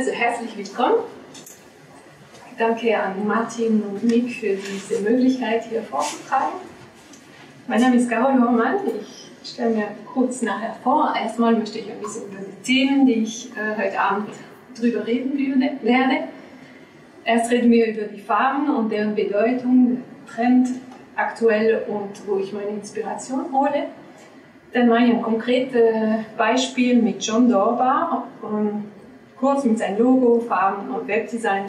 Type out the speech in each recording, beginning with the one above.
Also herzlich willkommen. Danke an Martin und Nick für diese Möglichkeit, hier vorzutragen. Mein Name ist Carol Hormann. Ich stelle mir kurz nachher vor. Erstmal möchte ich ein bisschen über die Themen, die ich äh, heute Abend drüber reden würde, werde. Erst reden wir über die Farben und deren Bedeutung, Trend aktuell und wo ich meine Inspiration hole. Dann mache ich ein konkretes Beispiel mit John Dorbar, kurz mit seinem Logo, Farben und Webdesign,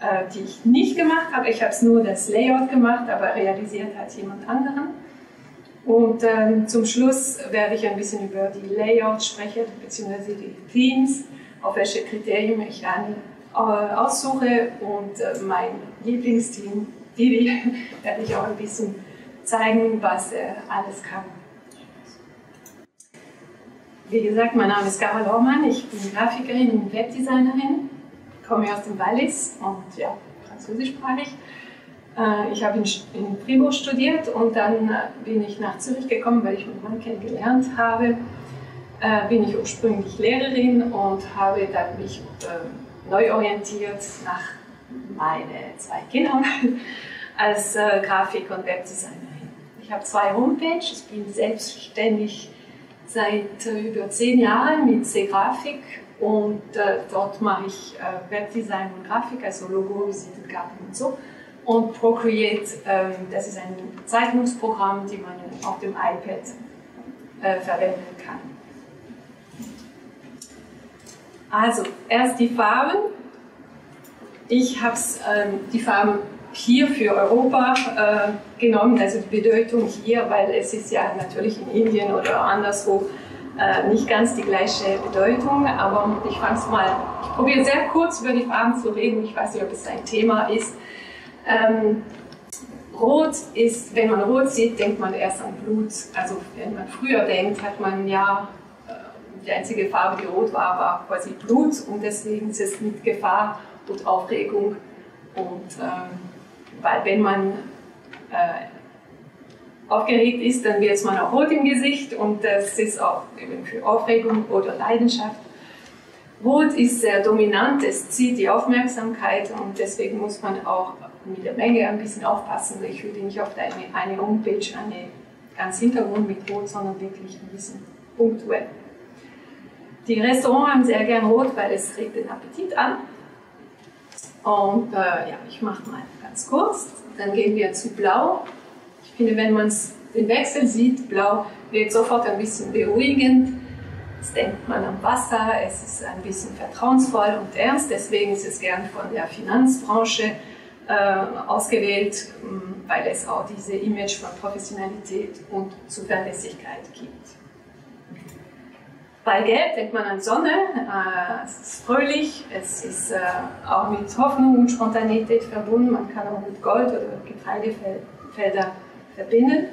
äh, die ich nicht gemacht habe. Ich habe es nur das Layout gemacht, aber realisiert hat jemand anderen. Und ähm, zum Schluss werde ich ein bisschen über die Layouts sprechen, beziehungsweise die Themes, auf welche Kriterien ich dann äh, aussuche und äh, mein Lieblingsteam, Didi, werde ich auch ein bisschen zeigen, was er alles kann. Wie gesagt, mein Name ist Carol Hormann, ich bin Grafikerin und Webdesignerin, komme aus dem Wallis und ja, französischsprachig. Äh, ich habe in Fribourg studiert und dann äh, bin ich nach Zürich gekommen, weil ich meinen Mann kennengelernt habe. Äh, bin ich ursprünglich Lehrerin und habe dann mich neu orientiert nach meinen zwei Kindern als Grafik- und Webdesignerin. Ich habe zwei Homepages, ich bin selbstständig seit über zehn Jahren mit C-Grafik und dort mache ich Webdesign und Grafik, also Logo, Visitenkarten und so und Procreate, ähm, das ist ein Zeichnungsprogramm, das man auf dem iPad äh, verwenden kann. Also, erst die Farben. Ich habe ähm, die Farben hier für Europa äh, genommen, also die Bedeutung hier, weil es ist ja natürlich in Indien oder anderswo äh, nicht ganz die gleiche Bedeutung, aber ich fange mal, ich probiere sehr kurz über die Farben zu reden, ich weiß nicht, ob es ein Thema ist. Ähm, Rot ist, wenn man Rot sieht, denkt man erst an Blut. Also wenn man früher denkt, hat man ja, äh, die einzige Farbe, die rot war, war quasi Blut und deswegen ist es mit Gefahr und Aufregung. Und ähm, weil wenn man äh, aufgeregt ist, dann wird man auch rot im Gesicht und das ist auch eben für Aufregung oder Leidenschaft. Rot ist sehr dominant, es zieht die Aufmerksamkeit und deswegen muss man auch mit der Menge ein bisschen aufpassen. Ich würde nicht auf eine, eine Homepage eine ganz Hintergrund mit Rot, sondern wirklich ein bisschen punktuell. Die Restaurants haben sehr gern Rot, weil es regt den Appetit an. Und äh, ja, ich mache mal ganz kurz. Dann gehen wir zu Blau. Ich finde, wenn man den Wechsel sieht, Blau wird sofort ein bisschen beruhigend. Jetzt denkt man am Wasser, es ist ein bisschen vertrauensvoll und ernst. Deswegen ist es gern von der Finanzbranche äh, ausgewählt, ähm, weil es auch diese Image von Professionalität und Zuverlässigkeit gibt. Bei Gelb denkt man an Sonne, äh, es ist fröhlich, es ist äh, auch mit Hoffnung und Spontanität verbunden, man kann auch mit Gold oder Getreidefelder verbinden.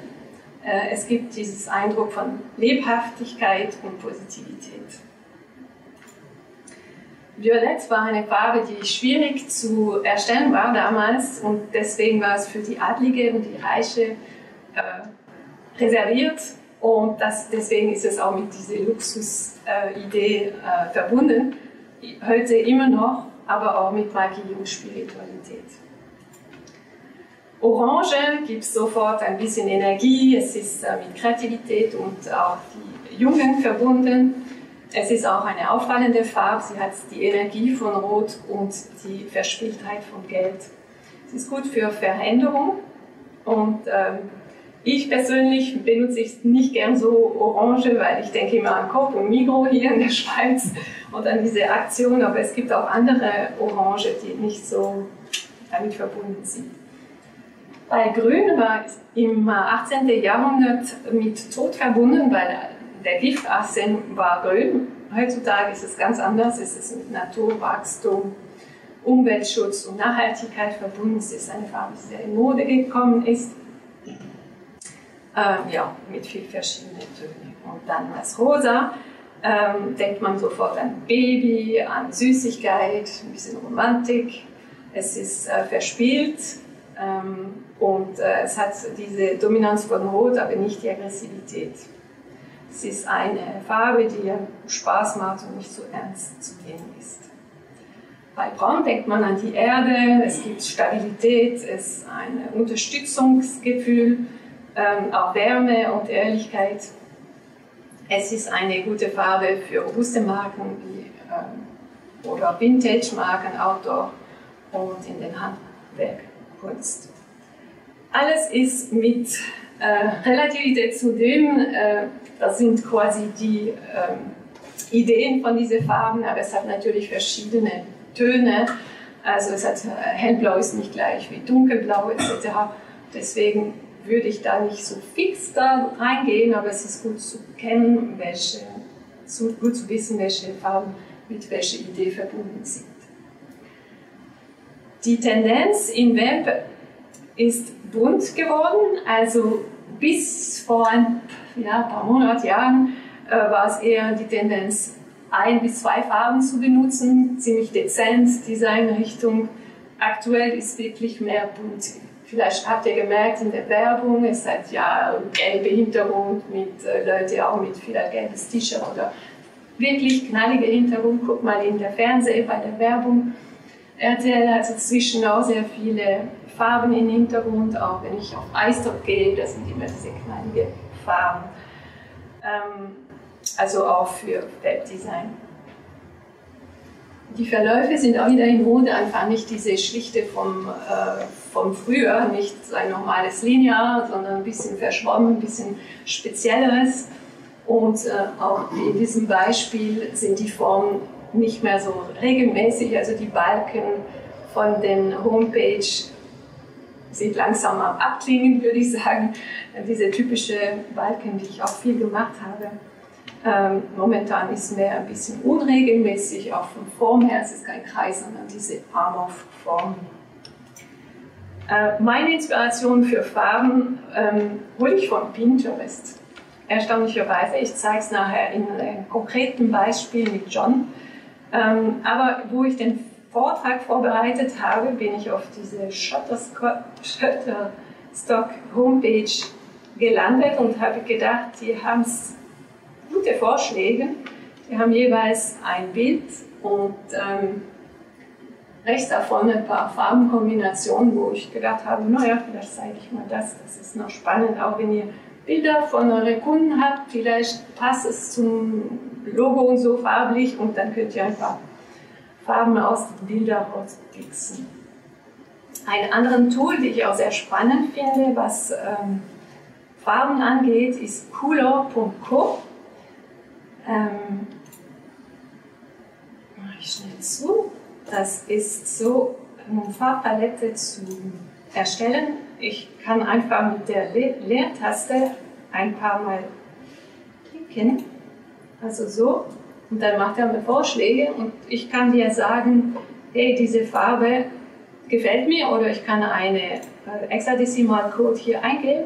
Äh, es gibt dieses Eindruck von Lebhaftigkeit und Positivität. Violett war eine Farbe, die schwierig zu erstellen war damals und deswegen war es für die Adlige und die Reiche reserviert und das, deswegen ist es auch mit dieser Luxusidee äh, verbunden. Heute immer noch, aber auch mit Magie und Spiritualität. Orange gibt sofort ein bisschen Energie, es ist äh, mit Kreativität und auch die Jungen verbunden. Es ist auch eine auffallende Farbe. Sie hat die Energie von Rot und die Verspieltheit von Gelb. Sie ist gut für Veränderung und ähm, ich persönlich benutze es nicht gern so orange, weil ich denke immer an Coop und Migro hier in der Schweiz und an diese Aktion, aber es gibt auch andere Orange, die nicht so damit verbunden sind. Bei Grün war es im 18. Jahrhundert mit Tod verbunden, weil der Giftarsen war grün. Heutzutage ist es ganz anders. Es ist mit Naturwachstum, Umweltschutz und Nachhaltigkeit verbunden. Es ist eine Farbe, die sehr in Mode gekommen ist. Ähm, ja, mit viel verschiedenen Tönen. Und dann das Rosa. Ähm, denkt man sofort an Baby, an Süßigkeit, ein bisschen Romantik. Es ist äh, verspielt ähm, und äh, es hat diese Dominanz von Rot, aber nicht die Aggressivität. Es ist eine Farbe, die Spaß macht und nicht so ernst zu nehmen ist. Bei Braun denkt man an die Erde, es gibt Stabilität, es ist ein Unterstützungsgefühl, ähm, auch Wärme und Ehrlichkeit. Es ist eine gute Farbe für robuste Marken wie, ähm, oder Vintage-Marken, Outdoor und in den Handwerkkunst. Alles ist mit äh, Relativität zu dem, äh, das sind quasi die ähm, Ideen von diesen Farben, aber es hat natürlich verschiedene Töne. Also es hat, äh, hellblau ist nicht gleich wie dunkelblau etc. Deswegen würde ich da nicht so fix da reingehen, aber es ist gut zu kennen, welche, gut zu wissen, welche Farben mit welcher Idee verbunden sind. Die Tendenz im Web ist bunt geworden, also bis vor ein ja, paar Monaten, Jahren äh, war es eher die Tendenz, ein bis zwei Farben zu benutzen, ziemlich dezent, Designrichtung. Aktuell ist wirklich mehr bunt. Vielleicht habt ihr gemerkt in der Werbung, es hat ja gelbe Hintergrund mit äh, Leute auch mit vielleicht gelbes T-Shirt oder wirklich knallige Hintergrund. Guck mal in der Fernseh bei der Werbung. RTL hat inzwischen auch sehr viele Farben im Hintergrund, auch wenn ich auf iStop gehe, das sind immer diese knallige Farben. Ähm, also auch für Webdesign. Die Verläufe sind auch wieder in Mode, einfach nicht diese schlichte vom, äh, vom Frühjahr, nicht ein normales Linear, sondern ein bisschen verschwommen, ein bisschen spezielleres. Und äh, auch in diesem Beispiel sind die Formen nicht mehr so regelmäßig, also die Balken von den Homepage sind langsam am Abklingen, würde ich sagen. Diese typische Balken, die ich auch viel gemacht habe. Ähm, momentan ist mehr ein bisschen unregelmäßig, auch von Form her. Es ist kein Kreis, sondern diese Arm-of-Form. Äh, meine Inspiration für Farben ähm, hole ich von Pinterest. Erstaunlicherweise, ich zeige es nachher in einem konkreten Beispiel mit John. Ähm, aber wo ich den Vortrag vorbereitet habe, bin ich auf diese Shutterstock Homepage gelandet und habe gedacht, die haben gute Vorschläge. Wir haben jeweils ein Bild und ähm, rechts davon ein paar Farbenkombinationen, wo ich gedacht habe, naja, vielleicht zeige ich mal das, das ist noch spannend, auch wenn ihr Bilder von euren Kunden habt, vielleicht passt es zum Logo und so farblich und dann könnt ihr einfach Farben aus den Bildern rauspixen. Ein anderes Tool, das ich auch sehr spannend finde, was ähm, Farben angeht, ist cooler.co. Ähm, mache ich schnell zu. Das ist so eine Farbpalette zu erstellen. Ich kann einfach mit der Le Leertaste ein paar Mal klicken, also so, und dann macht er mir Vorschläge und ich kann dir sagen, hey, diese Farbe gefällt mir oder ich kann eine äh, Hexadezimalcode hier eingeben.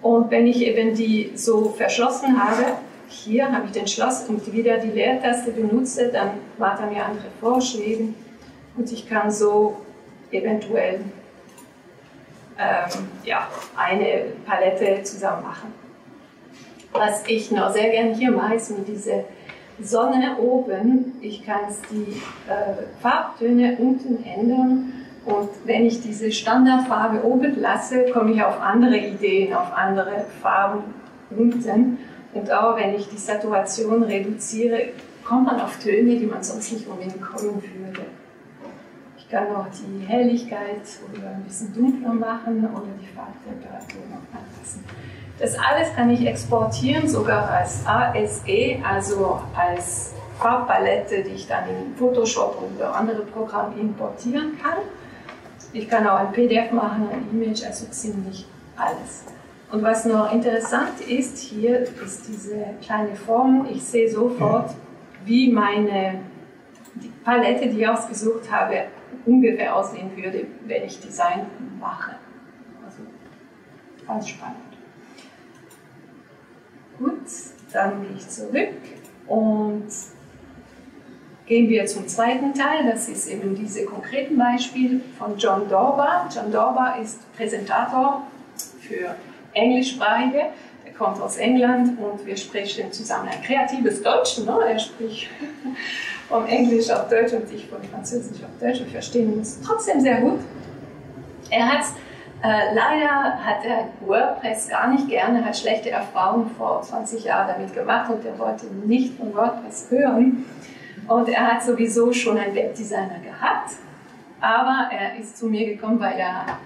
Und wenn ich eben die so verschlossen habe, hier habe ich den Schloss und wieder die Leertaste benutze, dann er mir andere Vorschläge und ich kann so eventuell ähm, ja, eine Palette zusammen machen. Was ich noch sehr gerne hier mache, ist mit diese Sonne oben, ich kann die äh, Farbtöne unten ändern und wenn ich diese Standardfarbe oben lasse, komme ich auf andere Ideen, auf andere Farben unten. Und auch wenn ich die Saturation reduziere, kommt man auf Töne, die man sonst nicht unbedingt kommen würde. Ich kann auch die Helligkeit oder ein bisschen dunkler machen oder die Farbtemperatur noch anpassen. Das alles kann ich exportieren, sogar als ASE, also als Farbpalette, die ich dann in Photoshop oder andere Programme importieren kann. Ich kann auch ein PDF machen, ein Image, also ziemlich alles. Und was noch interessant ist, hier ist diese kleine Form. Ich sehe sofort, wie meine die Palette, die ich ausgesucht habe, ungefähr aussehen würde, wenn ich Design mache. Also ganz spannend. Gut, dann gehe ich zurück und gehen wir zum zweiten Teil. Das ist eben diese konkreten Beispiel von John Dorba. John Dorba ist Präsentator für Englischsprachige. Er kommt aus England und wir sprechen zusammen ein kreatives Deutsch. Ne? Er spricht vom Englisch auf Deutsch und ich von Französisch auf Deutsch. Wir verstehen uns trotzdem sehr gut. Er hat äh, leider hat er WordPress gar nicht gerne, hat schlechte Erfahrungen vor 20 Jahren damit gemacht und er wollte nicht von WordPress hören. Und er hat sowieso schon einen Webdesigner gehabt, aber er ist zu mir gekommen, weil er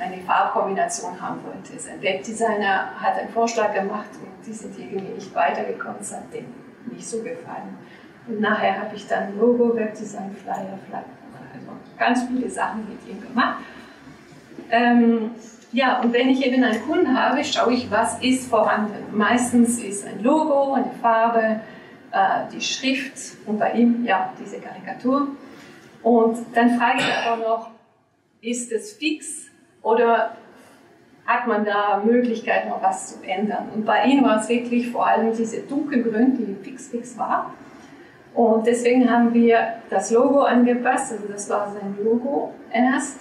eine Farbkombination haben wollte. Sein Webdesigner hat einen Vorschlag gemacht und die sind irgendwie nicht weitergekommen, es hat dem nicht so gefallen. Und nachher habe ich dann Logo, Webdesign, Flyer, Flyer, also ganz viele Sachen mit ihm gemacht. Ähm, ja, und wenn ich eben einen Kunden habe, schaue ich, was ist vorhanden. Meistens ist ein Logo, eine Farbe, äh, die Schrift und bei ihm, ja, diese Karikatur. Und dann frage ich aber noch, ist es fix oder hat man da Möglichkeit, noch was zu ändern? Und bei ihm war es wirklich vor allem diese dunkelgrün, die fix fix war. Und deswegen haben wir das Logo angepasst, also das war sein Logo erst.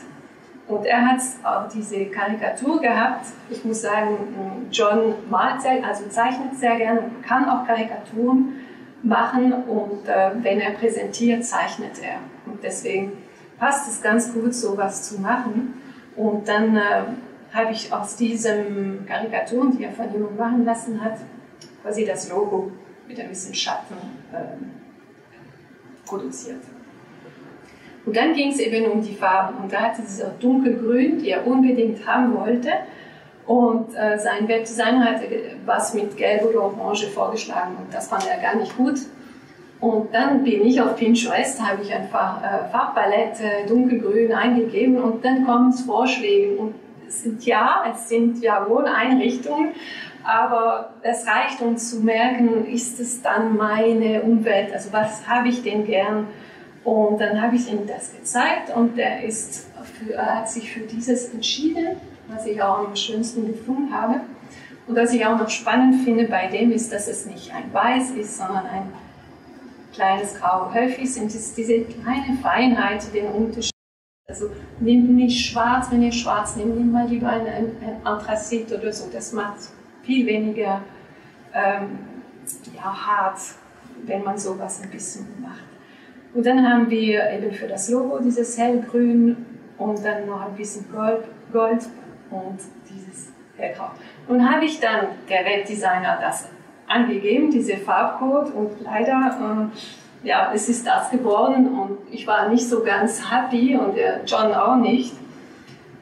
Und er hat auch diese Karikatur gehabt. Ich muss sagen, John malt sehr, also zeichnet sehr gerne, kann auch Karikaturen machen und äh, wenn er präsentiert, zeichnet er. Und deswegen passt es ganz gut, sowas zu machen. Und dann äh, habe ich aus diesen Karikaturen, die er von jemandem machen lassen hat, quasi das Logo mit ein bisschen Schatten äh, produziert. Und dann ging es eben um die Farben. Und da hatte dieser dunkelgrün, die er unbedingt haben wollte. Und äh, sein Webdesigner hatte was mit Gelb oder Orange vorgeschlagen und das fand er gar nicht gut. Und dann bin ich auf Pinterest, habe ich einfach äh, Farbpalette dunkelgrün eingegeben und dann kommen Vorschläge. Und es sind ja, es sind ja wohl Einrichtungen, aber es reicht uns zu merken, ist es dann meine Umwelt, also was habe ich denn gern? Und dann habe ich ihm das gezeigt und er, ist für, er hat sich für dieses entschieden, was ich auch am schönsten gefunden habe. Und was ich auch noch spannend finde bei dem ist, dass es nicht ein Weiß ist, sondern ein kleines Grau. Häufig sind es diese kleine Feinheit, den Unterschied also nehmt nicht schwarz, wenn ihr schwarz nehmt, nehmt mal lieber ein, ein, ein Anthrazit oder so. Das macht viel weniger ähm, ja, hart, wenn man sowas ein bisschen macht. Und dann haben wir eben für das Logo dieses hellgrün und dann noch ein bisschen Gold, Gold und dieses hellgrau. Nun habe ich dann der Webdesigner das angegeben, diese Farbcode und leider, äh, ja, es ist das geworden und ich war nicht so ganz happy und der John auch nicht.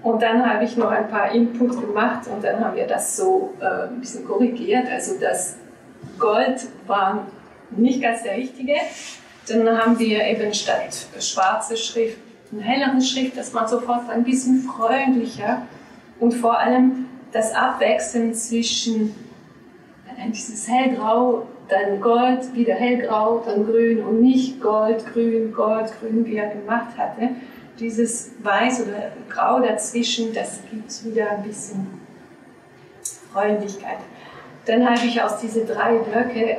Und dann habe ich noch ein paar Input gemacht und dann haben wir das so äh, ein bisschen korrigiert. Also das Gold war nicht ganz der richtige. Dann haben wir eben statt schwarze Schrift eine hellere Schrift, dass man sofort ein bisschen freundlicher und vor allem das Abwechseln zwischen dieses hellgrau, dann Gold, wieder hellgrau, dann grün und nicht Gold, grün, Gold, grün, wie er gemacht hatte. Dieses Weiß oder Grau dazwischen, das gibt wieder ein bisschen Freundlichkeit. Dann habe ich aus diesen drei Blöcke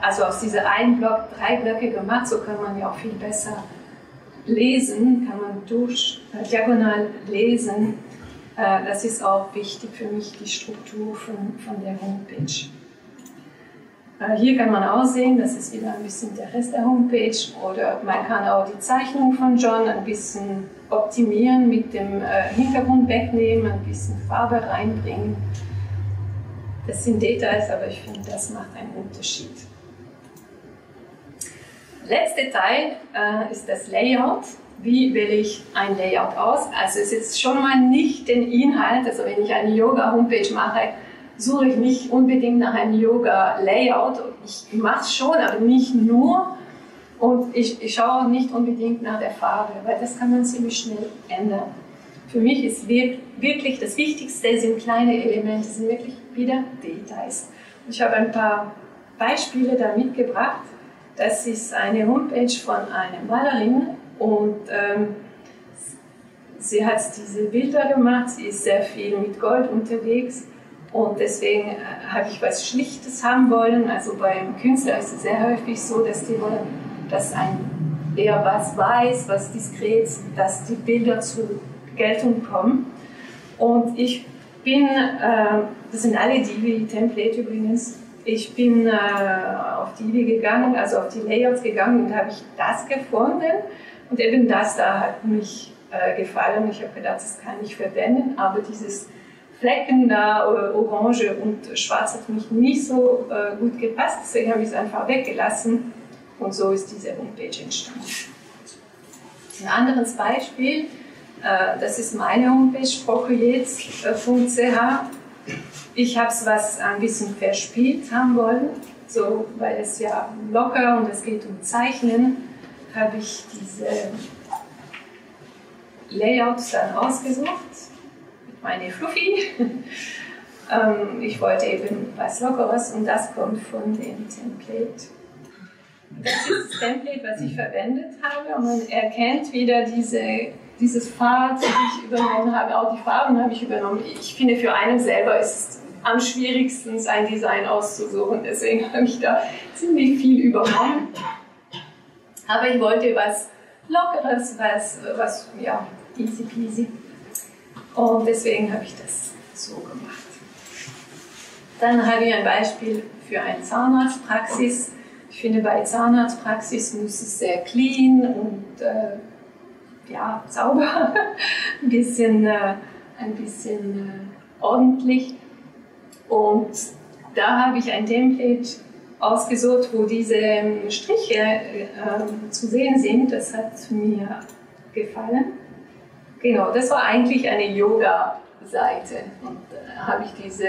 also aus dieser einen Block drei Blöcke gemacht, so kann man ja auch viel besser lesen, kann man durch, äh, diagonal lesen. Äh, das ist auch wichtig für mich, die Struktur von, von der Homepage. Äh, hier kann man auch sehen, das ist wieder ein bisschen der Rest der Homepage oder man kann auch die Zeichnung von John ein bisschen optimieren, mit dem äh, Hintergrund wegnehmen, ein bisschen Farbe reinbringen. Das sind Details, aber ich finde, das macht einen Unterschied letzte Teil äh, ist das Layout. Wie wähle ich ein Layout aus? Also es ist schon mal nicht den Inhalt, also wenn ich eine Yoga-Homepage mache, suche ich nicht unbedingt nach einem Yoga-Layout. Ich mache es schon, aber nicht nur. Und ich, ich schaue nicht unbedingt nach der Farbe, weil das kann man ziemlich schnell ändern. Für mich ist wirklich das Wichtigste sind kleine Elemente, sind wirklich wieder Details. Ich habe ein paar Beispiele da mitgebracht. Das ist eine Homepage von einer Malerin und ähm, sie hat diese Bilder gemacht. Sie ist sehr viel mit Gold unterwegs und deswegen äh, habe ich was Schlichtes haben wollen. Also beim Künstler ist es sehr häufig so, dass die wollen, dass ein eher was weiß, was diskret, dass die Bilder zur Geltung kommen. Und ich bin, äh, das sind alle Divi-Template übrigens, ich bin äh, auf Divi gegangen, also auf die Layouts gegangen und habe ich das gefunden und eben das da hat mich äh, gefallen. Ich habe gedacht, das kann ich verwenden, aber dieses Flecken da, äh, orange und schwarz hat mich nicht so äh, gut gepasst, deswegen habe ich es einfach weggelassen und so ist diese Homepage entstanden. Ein anderes Beispiel, äh, das ist meine Homepage, prokoyets.ch. Ich habe es was ein bisschen verspielt haben wollen, so, weil es ja locker und es geht um Zeichnen, habe ich diese Layouts dann ausgesucht mit meiner Fluffy. Ähm, ich wollte eben was Lockeres und das kommt von dem Template. Das ist das Template, was ich verwendet habe und man erkennt wieder diese, dieses Pfad, das ich übernommen habe, auch die Farben habe ich übernommen. Ich finde, für einen selber ist es am schwierigsten, ein Design auszusuchen. Deswegen habe ich da ziemlich viel übernommen. Aber ich wollte was Lockeres, was, was ja, easy peasy. Und deswegen habe ich das so gemacht. Dann habe ich ein Beispiel für eine Zahnarztpraxis. Ich finde, bei Zahnarztpraxis muss es sehr clean und äh, ja, sauber, ein bisschen, äh, ein bisschen äh, ordentlich. Und da habe ich ein Template ausgesucht, wo diese ähm, Striche äh, zu sehen sind. Das hat mir gefallen. Genau, das war eigentlich eine Yoga-Seite. Und da habe ich diese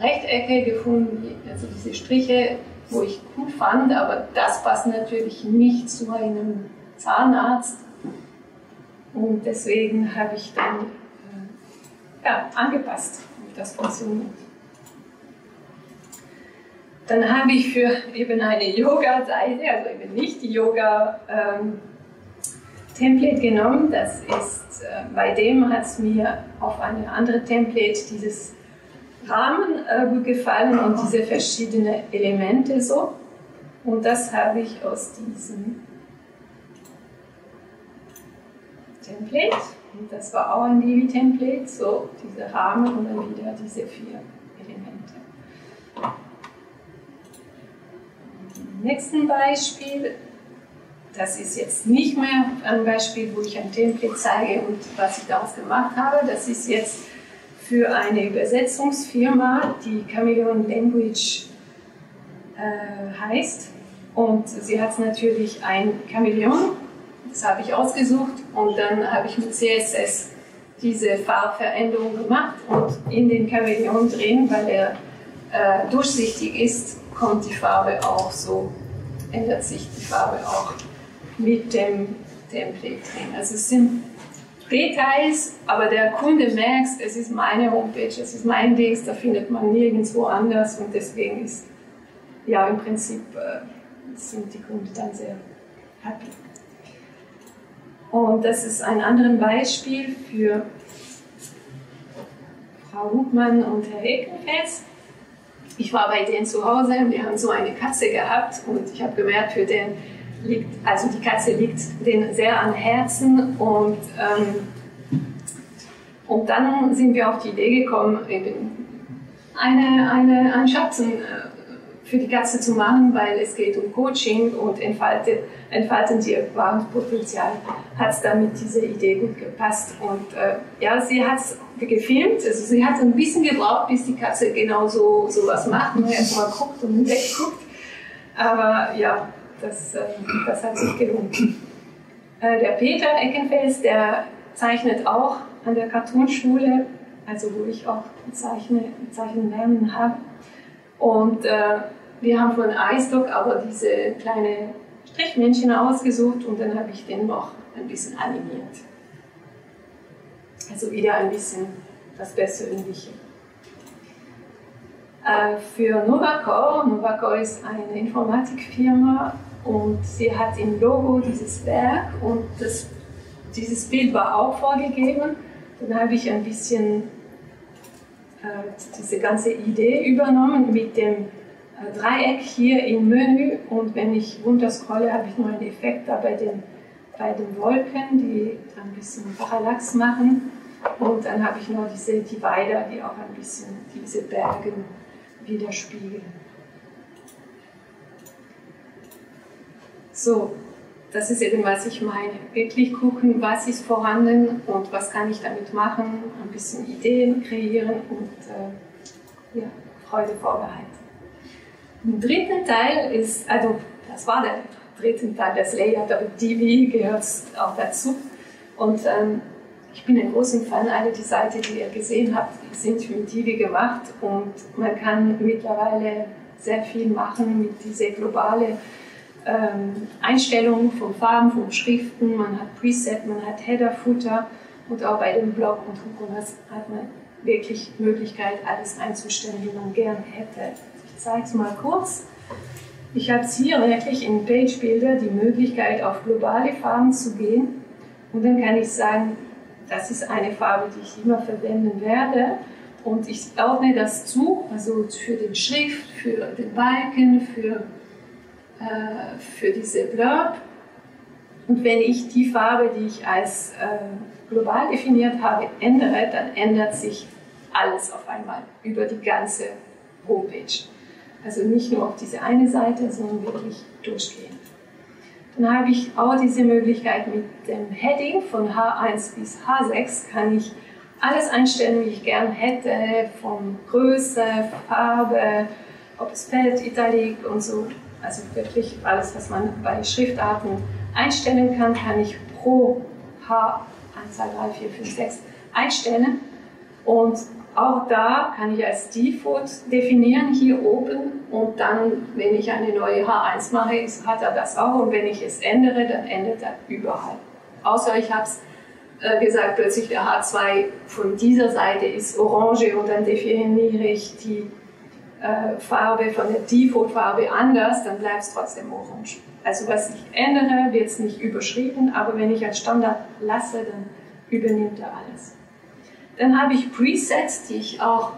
Rechtecke gefunden, also diese Striche, wo ich gut fand, aber das passt natürlich nicht zu einem Zahnarzt. Und deswegen habe ich dann äh, ja, angepasst, wie das funktioniert. Dann habe ich für eben eine Yoga-Seite, also eben nicht die Yoga-Template ähm, genommen. Das ist, äh, bei dem hat es mir auf eine andere Template dieses Rahmen äh, gut gefallen und diese verschiedenen Elemente so. Und das habe ich aus diesem Template. Und das war auch ein Divi-Template, so dieser Rahmen und dann wieder diese vier Elemente. nächsten Beispiel, das ist jetzt nicht mehr ein Beispiel, wo ich ein Template zeige und was ich daraus gemacht habe. Das ist jetzt für eine Übersetzungsfirma, die Chameleon Language äh, heißt. Und sie hat natürlich ein Chameleon, das habe ich ausgesucht und dann habe ich mit CSS diese Farbveränderung gemacht und in den Chameleon drin, weil er äh, durchsichtig ist, kommt die Farbe auch so, ändert sich die Farbe auch mit dem Template drin. Also es sind Details, aber der Kunde merkt, es ist meine Homepage, es ist mein Dings, da findet man nirgendwo anders und deswegen ist, ja, im Prinzip äh, sind die Kunden dann sehr happy. Und das ist ein anderes Beispiel für Frau Hubmann und Herr Eckenfels ich war bei denen zu Hause und die haben so eine Katze gehabt und ich habe gemerkt, für den liegt, also die Katze liegt denen sehr am Herzen und, ähm, und dann sind wir auf die Idee gekommen, eben eine, eine, einen Schatten äh, für die Katze zu machen, weil es geht um Coaching und entfalten, entfalten sie ihr wahres Potenzial, hat es dann mit dieser Idee gut gepasst. Und äh, ja, sie hat es gefilmt, also sie hat ein bisschen gebraucht, bis die Katze genau so, was macht, nur erstmal guckt und wegguckt. Aber ja, das, äh, das hat sich gelohnt. Äh, der Peter Eckenfels, der zeichnet auch an der Cartoonschule, also wo ich auch zeichne, zeichnen lernen habe. Und äh, wir haben von iStock aber diese kleine Strichmännchen ausgesucht und dann habe ich den noch ein bisschen animiert. Also wieder ein bisschen das Persönliche. Äh, für Novacore, Novacore ist eine Informatikfirma und sie hat im Logo dieses Werk und das, dieses Bild war auch vorgegeben. Dann habe ich ein bisschen äh, diese ganze Idee übernommen mit dem äh, Dreieck hier im Menü und wenn ich runter scrolle, habe ich noch einen Effekt da bei den, bei den Wolken, die ein bisschen Parallax machen. Und dann habe ich noch diese Divider, die auch ein bisschen diese Bergen widerspiegeln. So, das ist eben, was ich meine. Wirklich gucken, was ist vorhanden und was kann ich damit machen, ein bisschen Ideen kreieren und äh, ja, Freude vorbereiten. Im dritten Teil ist, also das war der dritte Teil des Layout, aber Divi gehört auch dazu. Und ähm, ich bin ein großer Fan, alle die Seiten, die ihr gesehen habt, sind mit Divi gemacht und man kann mittlerweile sehr viel machen mit dieser globalen ähm, Einstellungen von Farben, von Schriften, man hat Preset, man hat Header, Footer und auch bei dem Blog und WooCommerce hat man wirklich Möglichkeit, alles einzustellen, wie man gern hätte. Ich zeige es mal kurz. Ich habe hier wirklich in Page Builder die Möglichkeit, auf globale Farben zu gehen und dann kann ich sagen, das ist eine Farbe, die ich immer verwenden werde und ich ordne das zu, also für den Schrift, für den Balken, für äh, für diese Blurb. Und wenn ich die Farbe, die ich als äh, global definiert habe, ändere, dann ändert sich alles auf einmal über die ganze Homepage. Also nicht nur auf diese eine Seite, sondern wirklich durchgehend. Dann habe ich auch diese Möglichkeit mit dem Heading von H1 bis H6 kann ich alles einstellen, wie ich gern hätte, von Größe, Farbe, ob es Feld, Italik und so also wirklich alles, was man bei Schriftarten einstellen kann, kann ich pro H 1, 2, 3, 4, 5, 6 einstellen. Und auch da kann ich als Default definieren, hier oben. Und dann, wenn ich eine neue H1 mache, hat er das auch. Und wenn ich es ändere, dann ändert er überall. Außer ich habe es äh, gesagt, plötzlich der H2 von dieser Seite ist orange und dann definiere ich die äh, Farbe, von der Default-Farbe anders, dann bleibt es trotzdem orange. Also was ich ändere, wird es nicht überschrieben, aber wenn ich als Standard lasse, dann übernimmt er alles. Dann habe ich Presets, die ich auch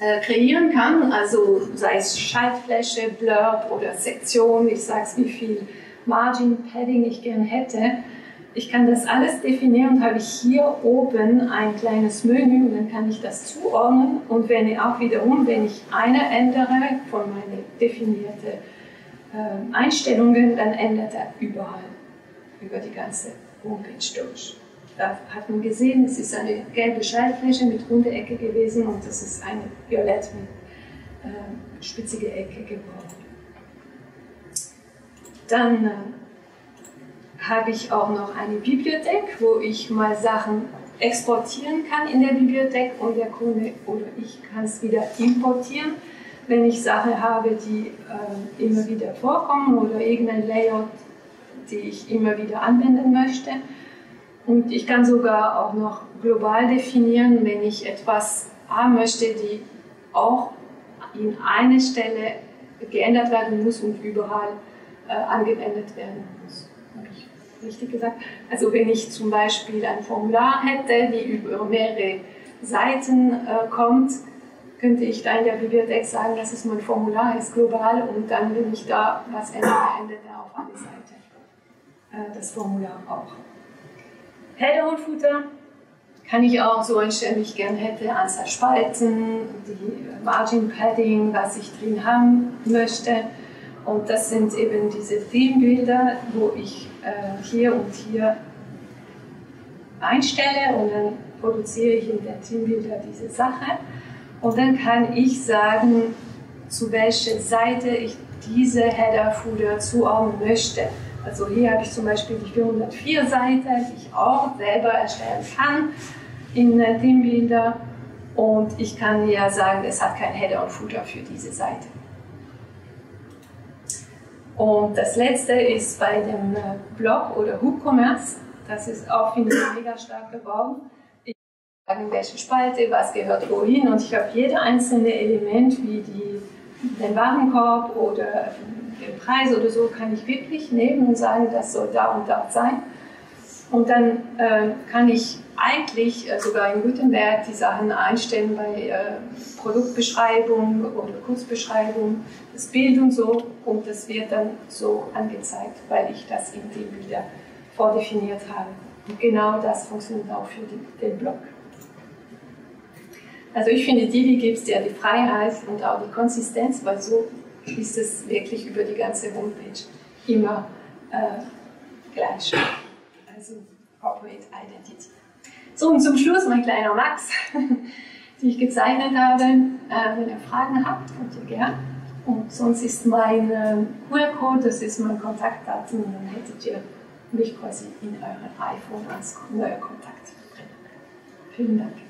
äh, kreieren kann, also sei es Schaltfläche, Blurb oder Sektion, ich sage es, wie viel Margin Padding ich gern hätte. Ich kann das alles definieren und habe hier oben ein kleines Menü und dann kann ich das zuordnen und wenn ich auch wiederum, wenn ich eine ändere von meinen definierten äh, Einstellungen, dann ändert er überall, über die ganze Homepage durch. Da hat man gesehen, es ist eine gelbe Schaltfläche mit runde Ecke gewesen und das ist eine violett mit äh, spitzige Ecke geworden. Dann äh, habe ich auch noch eine Bibliothek, wo ich mal Sachen exportieren kann in der Bibliothek und der Kunde oder ich kann es wieder importieren, wenn ich Sachen habe, die äh, immer wieder vorkommen oder irgendein Layout, die ich immer wieder anwenden möchte. Und ich kann sogar auch noch global definieren, wenn ich etwas haben möchte, die auch in einer Stelle geändert werden muss und überall äh, angewendet werden muss richtig gesagt. Also wenn ich zum Beispiel ein Formular hätte, die über mehrere Seiten äh, kommt, könnte ich da in der Bibliothek sagen, das ist mein Formular, ist global und dann, wenn ich da was ändere, ändert er auf alle Seiten äh, das Formular auch. Header und Footer kann ich auch so einstellen, wie ich gerne hätte, Anzahl Spalten, die Margin Padding, was ich drin haben möchte. Und das sind eben diese Theme-Bilder, wo ich äh, hier und hier einstelle und dann produziere ich in der Teambuilder diese Sache. Und dann kann ich sagen, zu welcher Seite ich diese Header-Footer zuordnen möchte. Also hier habe ich zum Beispiel die 404 Seite, die ich auch selber erstellen kann in Teambuilder. Und ich kann ja sagen, es hat kein Header und Footer für diese Seite. Und das letzte ist bei dem äh, Blog oder WooCommerce. Das ist auch, finde ich, mega stark geworden. Ich sage, welche Spalte, was gehört wohin und ich habe jedes einzelne Element, wie die, den Warenkorb oder den Preis oder so, kann ich wirklich nehmen und sagen, das soll da und da sein. Und dann äh, kann ich eigentlich äh, sogar in Gutenberg die Sachen einstellen bei äh, Produktbeschreibung oder Kurzbeschreibung, das Bild und so. Und das wird dann so angezeigt, weil ich das in dem Bilder vordefiniert habe. Und genau das funktioniert auch für den Blog. Also ich finde, Divi gibt es ja die Freiheit und auch die Konsistenz, weil so ist es wirklich über die ganze Homepage immer äh, gleich. Also Corporate Identity. So, und zum Schluss mein kleiner Max, die ich gezeichnet habe. Äh, wenn ihr Fragen habt, könnt ihr gerne. Und sonst ist mein äh, QR-Code, das ist mein Kontaktdaten, dann hättet ihr mich quasi in eurem iPhone als neuer Kontakt drin. Vielen Dank.